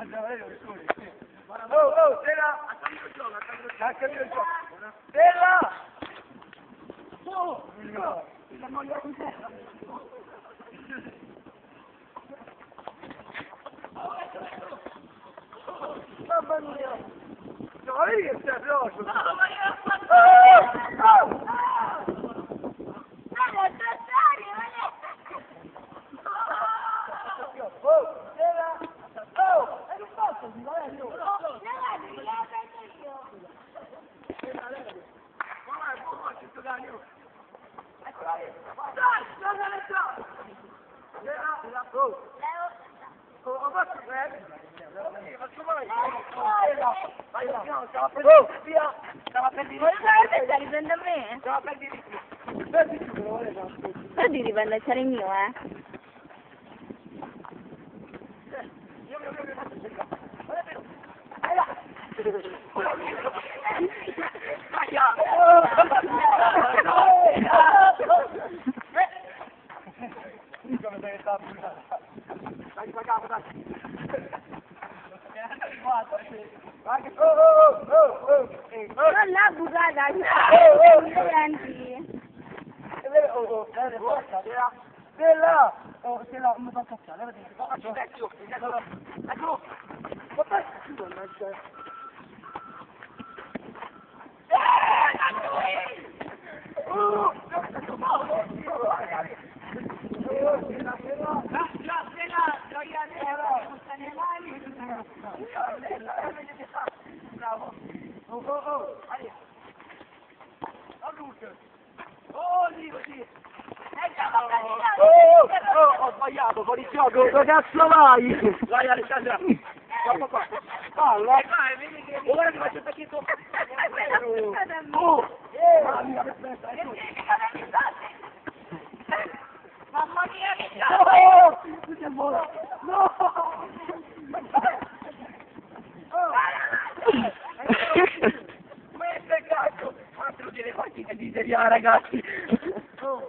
Oh, oh, Stella! Ha capito il gioco. Stella! Oh, no. Mamma mia! No, vedi che sei veloce! Oh! Oh! Oh, ti dipende, c'era il mio, eh. Oh, c'est là, on sortir. Là, vas-y. Bravo. Oh, oh, oh. Vai. Oh. Oh, lì, così. Oh, oh, oh, ho sbagliato, gioco, dove cazzo vai? Vai Alessandra, guarda qua, palla, vai, vedi che... Guarda che faccio il pacchetto. Oh, mamma mia. Mamma mia, che buono, no! distruggere quanti miseria ragazzi. Oh,